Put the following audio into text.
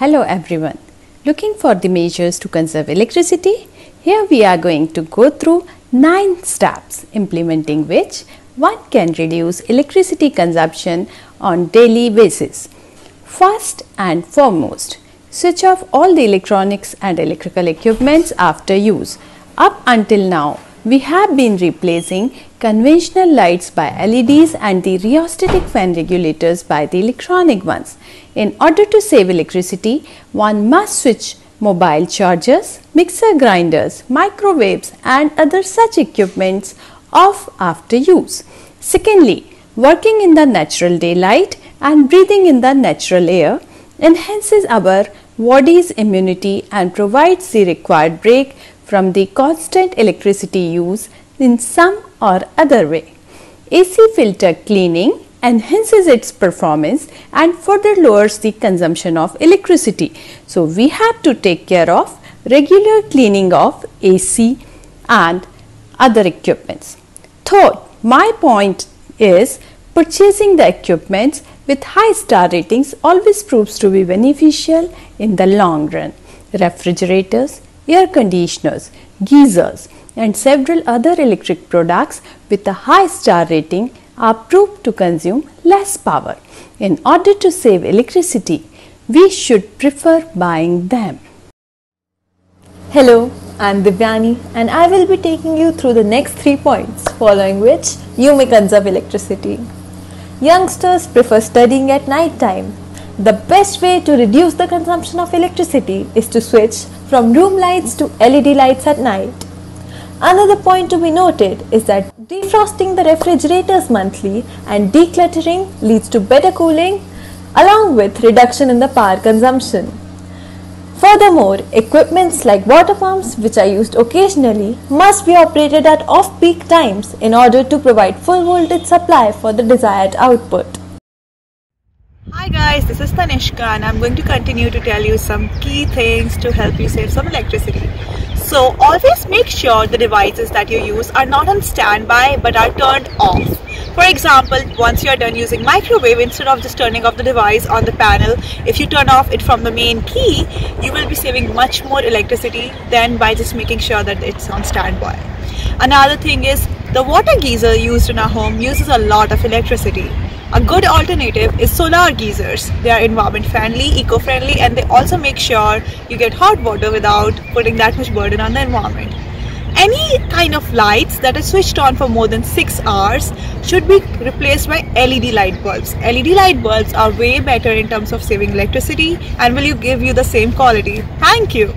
Hello everyone. Looking for the measures to conserve electricity? Here we are going to go through 9 steps implementing which one can reduce electricity consumption on daily basis. First and foremost, switch off all the electronics and electrical equipments after use. Up until now, we have been replacing conventional lights by LEDs and the rheostatic fan regulators by the electronic ones. In order to save electricity, one must switch mobile chargers, mixer grinders, microwaves and other such equipments off after use. Secondly, working in the natural daylight and breathing in the natural air enhances our body's immunity and provides the required break from the constant electricity use in some or other way. AC filter cleaning enhances its performance and further lowers the consumption of electricity. So, we have to take care of regular cleaning of AC and other equipments. Third, my point is purchasing the equipments with high star ratings always proves to be beneficial in the long run. Refrigerators, air conditioners, geysers and several other electric products with a high star rating are proved to consume less power. In order to save electricity, we should prefer buying them. Hello, I'm Divyani and I will be taking you through the next three points following which you may conserve electricity. Youngsters prefer studying at night time. The best way to reduce the consumption of electricity is to switch from room lights to LED lights at night. Another point to be noted is that defrosting the refrigerators monthly and decluttering leads to better cooling along with reduction in the power consumption. Furthermore, equipments like water pumps which are used occasionally must be operated at off-peak times in order to provide full voltage supply for the desired output. Hi guys, this is Tanishka and I'm going to continue to tell you some key things to help you save some electricity. So always make sure the devices that you use are not on standby but are turned off. For example, once you are done using microwave, instead of just turning off the device on the panel, if you turn off it from the main key, you will be saving much more electricity than by just making sure that it's on standby. Another thing is the water geyser used in our home uses a lot of electricity. A good alternative is solar geysers. They are environment friendly, eco-friendly and they also make sure you get hot water without putting that much burden on the environment. Any kind of lights that are switched on for more than 6 hours should be replaced by LED light bulbs. LED light bulbs are way better in terms of saving electricity and will you give you the same quality. Thank you.